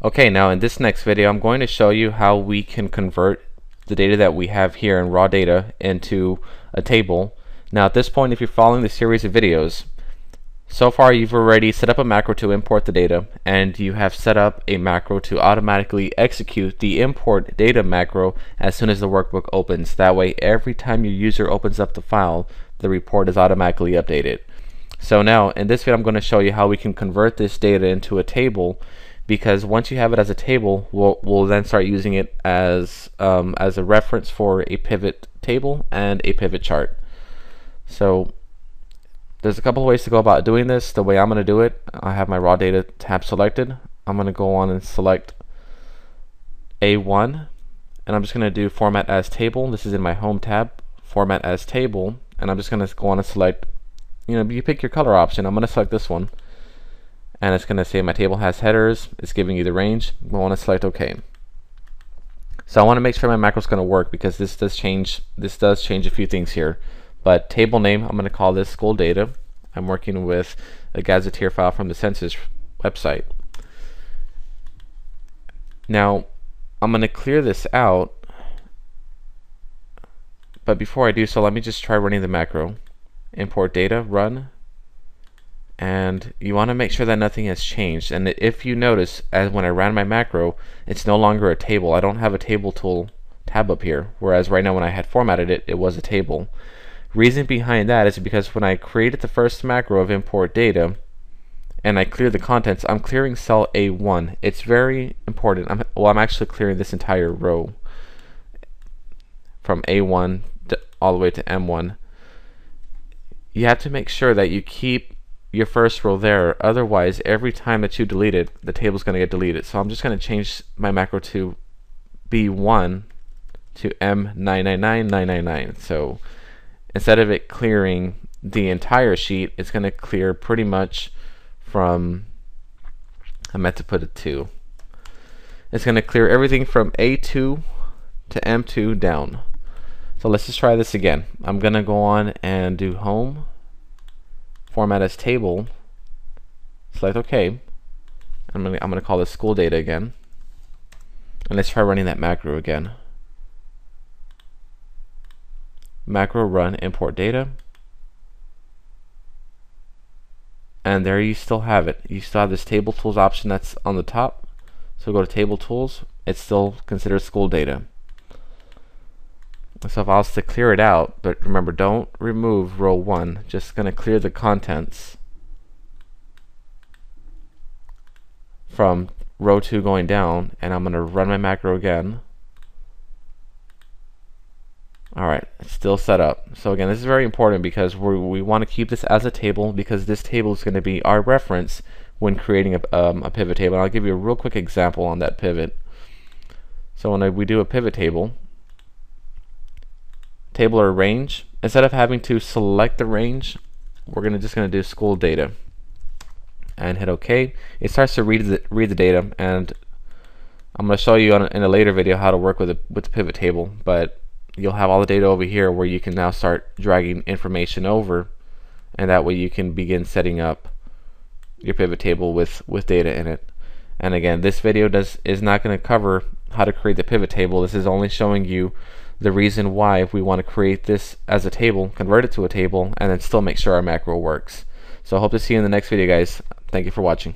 Okay, now in this next video, I'm going to show you how we can convert the data that we have here in raw data into a table. Now at this point, if you're following the series of videos, so far you've already set up a macro to import the data, and you have set up a macro to automatically execute the import data macro as soon as the workbook opens. That way, every time your user opens up the file, the report is automatically updated. So now, in this video, I'm going to show you how we can convert this data into a table because once you have it as a table, we'll, we'll then start using it as, um, as a reference for a pivot table and a pivot chart. So there's a couple ways to go about doing this. The way I'm going to do it, I have my raw data tab selected. I'm going to go on and select A1 and I'm just going to do format as table. This is in my home tab, format as table, and I'm just going to go on and select, you know, you pick your color option. I'm going to select this one and it's going to say my table has headers. It's giving you the range. I want to select OK. So I want to make sure my macro is going to work because this does change. This does change a few things here. But table name, I'm going to call this school data. I'm working with a gazetteer file from the census website. Now I'm going to clear this out. But before I do so, let me just try running the macro. Import data, run and you want to make sure that nothing has changed. And if you notice as when I ran my macro it's no longer a table. I don't have a table tool tab up here whereas right now when I had formatted it it was a table. Reason behind that is because when I created the first macro of import data and I clear the contents I'm clearing cell A1 it's very important. I'm, well I'm actually clearing this entire row from A1 to, all the way to M1 you have to make sure that you keep your first row there. Otherwise, every time that you delete it, the table is going to get deleted. So I'm just going to change my macro to B1 to M999999. So instead of it clearing the entire sheet, it's going to clear pretty much from, I meant to put it 2. It's going to clear everything from A2 to M2 down. So let's just try this again. I'm going to go on and do home format as table, select OK. I'm gonna I'm gonna call this school data again. And let's try running that macro again. Macro run import data. And there you still have it. You still have this table tools option that's on the top. So go to table tools. It's still considered school data. So if I was to clear it out, but remember don't remove row 1, just going to clear the contents from row 2 going down, and I'm going to run my macro again. Alright, it's still set up. So again, this is very important because we we want to keep this as a table because this table is going to be our reference when creating a, um, a pivot table. And I'll give you a real quick example on that pivot. So when I, we do a pivot table, table or range, instead of having to select the range, we're gonna just gonna do school data and hit OK. It starts to read the read the data, and I'm gonna show you a, in a later video how to work with a, with the pivot table. But you'll have all the data over here where you can now start dragging information over, and that way you can begin setting up your pivot table with with data in it. And again, this video does is not going to cover how to create the pivot table. This is only showing you the reason why we want to create this as a table, convert it to a table, and then still make sure our macro works. So I hope to see you in the next video, guys. Thank you for watching.